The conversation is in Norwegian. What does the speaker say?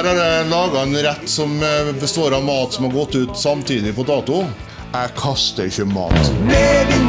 Her har jeg laga en rett som eh, består av mat som har gått ut samtidig på dato. Jeg kaster ikke mat. Med din